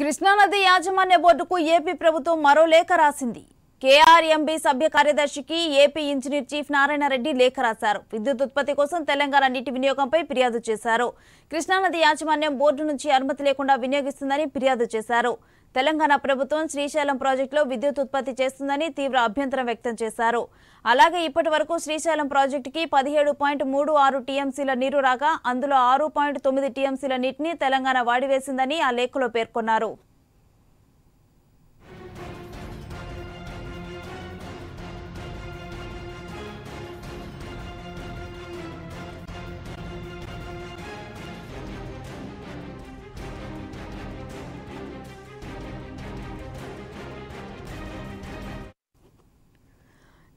కృష్ణానది యాజమాన్య బోర్డుకు ఏపీ ప్రభుత్వం మరో లేఖ రాసింది. కేఆర్ఎంబీ సభ్య కార్యదర్శికి AP engineer chief Narayana Reddy లేఖ రాశారు. విద్యుత్ ఉత్పత్తి కోసం తెలంగాణ నీటి వినియోగంపై ఫిర్యాదు చేశారు. కృష్ణానది యాజమాన్యం బోర్డు నుంచి అనుమతి లేకుండా వినియోగిస్తుందని ఫిర్యాదు చేశారు. తెలంగాణ ప్రభుత్వం శ్రీశైలం ప్రాజెక్టులో విద్యుత్ ఉత్పత్తి చేస్తుందని తీవ్ర అభ్యంతరం వ్యక్తం చేశారు. అలాగే ఇప్పటి వరకు శ్రీశైలం ప్రాజెక్టుకి పదిహేడు పాయింట్ మూడు ఆరు టీఎంసీల నీరు రాగా అందులో ఆరు పాయింట్ తొమ్మిది టీఎంసీల నీటిని తెలంగాణ వాడివేసిందని ఆ లేఖలో పేర్కొన్నారు.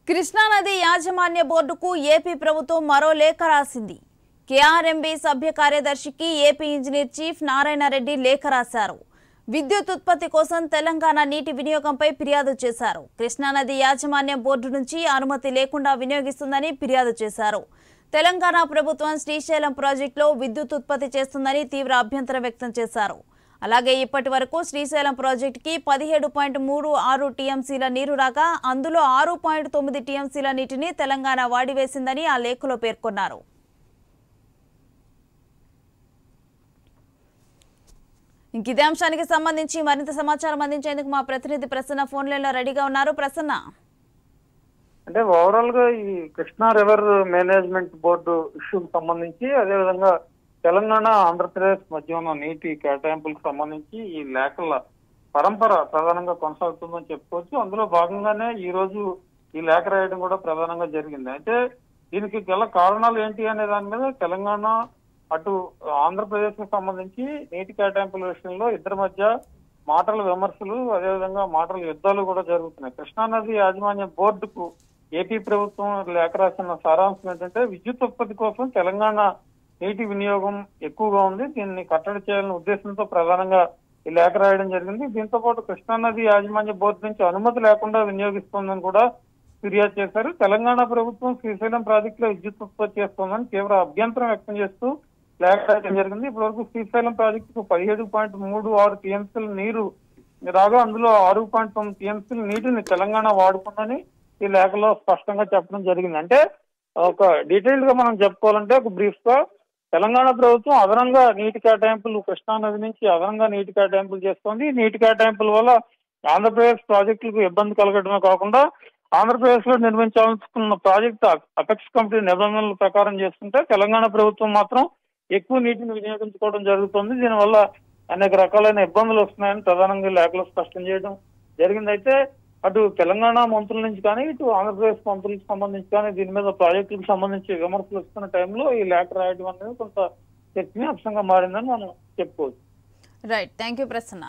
కృష్ణానది యాజమాన్య బోర్డుకు ఏపీ ప్రభుత్వం మరో లేఖ రాసింది. కేఆర్ఎంబీ సభ్య కార్యదర్శికి AP engineer chief Narayana Reddy లేఖ రాశారు. విద్యుత్ ఉత్పత్తి కోసం తెలంగాణ నీటి వినియోగంపై ఫిర్యాదు చేశారు. కృష్ణానది యాజమాన్య బోర్డు నుంచి అనుమతి లేకుండా వినియోగిస్తుందని ఫిర్యాదు చేశారు. తెలంగాణ ప్రభుత్వం శ్రీశైలం ప్రాజెక్టులో విద్యుత్ ఉత్పత్తి చేస్తుందని తీవ్ర అభ్యంతరం వ్యక్తం చేశారు. అలాగే ఇప్పటి వరకు శ్రీశైలం ప్రాజెక్టుకి పదిహేడు పాయింట్ మూడు ఆరు టీఎంసీల నీరు రాగా అందులో ఆరు పాయింట్ తొమ్మిది టీఎంసీల నీటిని తెలంగాణ వాడివేసిందని ఆ లేఖలో పేర్కొన్నారు. ఇదే అంశానికి సంబంధించి మరింత సమాచారం అందించేందుకు మా ప్రతినిధి ప్రసన్న ఫోన్ లైన్లో రెడీగా ఉన్నారు. ప్రసన్న. అంటే ఓవరాల్గా ఈ కృష్ణా రివర్ మేనేజ్మెంట్ బోర్డు ఇష్యూకి సంబంధించి అదేవిధంగా తెలంగాణ ఆంధ్రప్రదేశ్ మధ్య ఉన్న నీటి కేటాయింపులకు సంబంధించి ఈ లేఖల పరంపర ప్రధానంగా కొనసాగుతుందని చెప్పుకోవచ్చు. అందులో భాగంగానే ఈ రోజు ఈ లేఖ రాయడం కూడా ప్రధానంగా జరిగింది. అయితే దీనికి గల కారణాలు ఏంటి అనే దాని మీద తెలంగాణ అటు ఆంధ్రప్రదేశ్కు సంబంధించి నీటి కేటాయింపుల విషయంలో ఇద్దరి మధ్య మాటల విమర్శలు అదేవిధంగా మాటల యుద్ధాలు కూడా జరుగుతున్నాయి. కృష్ణానది యాజమాన్య బోర్డుకు ఏపీ ప్రభుత్వం లేఖ రాసిన సారాంశం ఏంటంటే విద్యుత్ ఉత్పత్తి కోసం తెలంగాణ నీటి వినియోగం ఎక్కువగా ఉంది. దీన్ని కట్టడి చేయాలనే ఉద్దేశంతో ప్రధానంగా ఈ లేఖ రాయడం జరిగింది. దీంతో పాటు కృష్ణానది యాజమాన్య బోర్డు నుంచి అనుమతి లేకుండా వినియోగిస్తోందని కూడా ఫిర్యాదు చేశారు. తెలంగాణ ప్రభుత్వం శ్రీశైలం ప్రాజెక్టులో విద్యుత్ ఉత్పత్తి చేస్తోందని తీవ్ర అభ్యంతరం వ్యక్తం చేస్తూ లేఖ రాయడం జరిగింది. ఇప్పటివరకు శ్రీశైలం ప్రాజెక్టుకు పదిహేడు పాయింట్ మూడు ఆరు టీఎంసీల నీరు రాగా అందులో ఆరు పాయింట్ తొమ్మిది టీఎంసీల నీటిని తెలంగాణ వాడుకుందని ఈ లేఖలో స్పష్టంగా చెప్పడం జరిగింది. అంటే ఒక డీటెయిల్డ్గా మనం చెప్పుకోవాలంటే ఒక బ్రీఫ్గా తెలంగాణ ప్రభుత్వం అదనంగా నీటి కేటాయింపులు కృష్ణా నది నుంచి అదనంగా నీటి కేటాయింపులు చేస్తోంది. నీటి కేటాయింపుల వల్ల ఆంధ్రప్రదేశ్ ప్రాజెక్టులకు ఇబ్బంది కలగడమే కాకుండా ఆంధ్రప్రదేశ్లో నిర్మించాలనుకున్న ప్రాజెక్టు అపెక్స్ కమిటీ నిబంధనల ప్రకారం చేస్తుంటే తెలంగాణ ప్రభుత్వం మాత్రం ఎక్కువ నీటిని వినియోగించుకోవడం జరుగుతుంది. దీనివల్ల అనేక రకాలైన ఇబ్బందులు వస్తున్నాయని ప్రధానంగా లేఖలో స్పష్టం చేయడం జరిగింది అయితే అటు తెలంగాణ మంత్రుల నుంచి కానీ ఇటు ఆంధ్రప్రదేశ్ మంత్రులకు సంబంధించి కానీ దీని మీద ప్రాజెక్టులకు సంబంధించి విమర్శలు వస్తున్న టైంలో ఈ లేఖ రాయడం అనేది కొంత చర్చనీయాంశంగా మారిందని మనం చెప్పుకోవచ్చు. Right thank you Prasanna